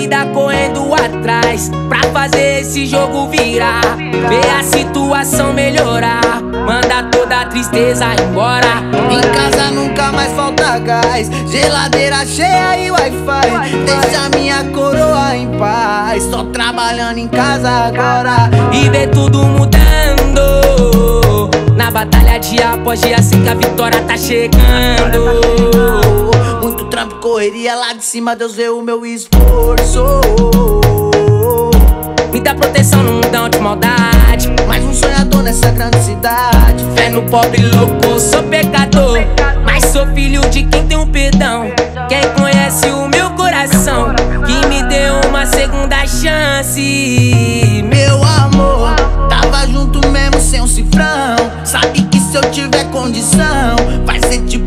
vida correndo atrás pra fazer esse jogo virar. Ver a situação melhorar, manda toda a tristeza embora. Em casa nunca mais falta gás, geladeira cheia e wi-fi. Deixa minha coroa em paz, só trabalhando em casa agora. E ver tudo mudando. Na batalha dia após dia, sei que a vitória tá chegando. Trampo, correria lá de cima, Deus vê o meu esforço. Muita proteção no mundão de maldade. Mais um sonhador nessa grande cidade. Fé no pobre louco, sou pecador. Mas sou filho de quem tem um perdão. Quem conhece o meu coração, que me deu uma segunda chance. Meu amor, tava junto mesmo sem um cifrão. Sabe que se eu tiver condição, vai ser tipo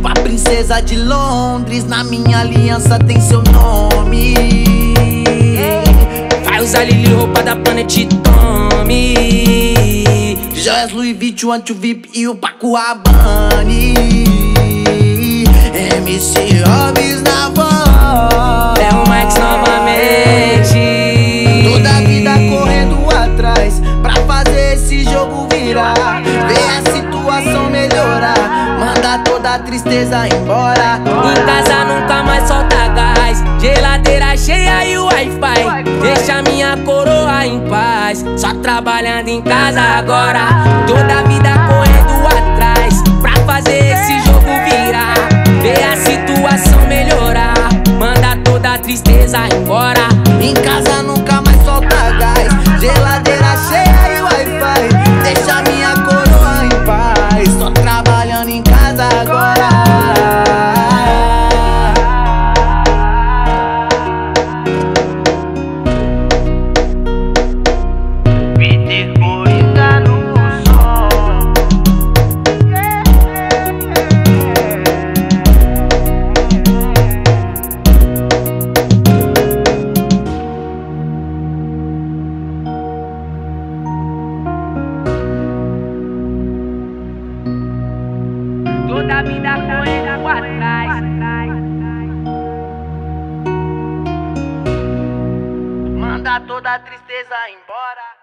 princesa de Londres. Na minha aliança tem seu nome. Vai usar Lili, roupa da Planet Tommy. Joias Louis Vuitton, anti VIP e o Paco Rabanne. MC tristeza embora. Em casa nunca mais solta gás. Geladeira cheia e Wi-Fi. Deixa minha coroa em paz. Só trabalhando em casa agora. Toda vida correndo atrás. Pra fazer esse jogo virar. Ver a situação melhorar. Manda toda a tristeza embora. Em casa nunca mais solta gás, geladeira Toda a vida correndo atrás. Manda toda a tristeza embora.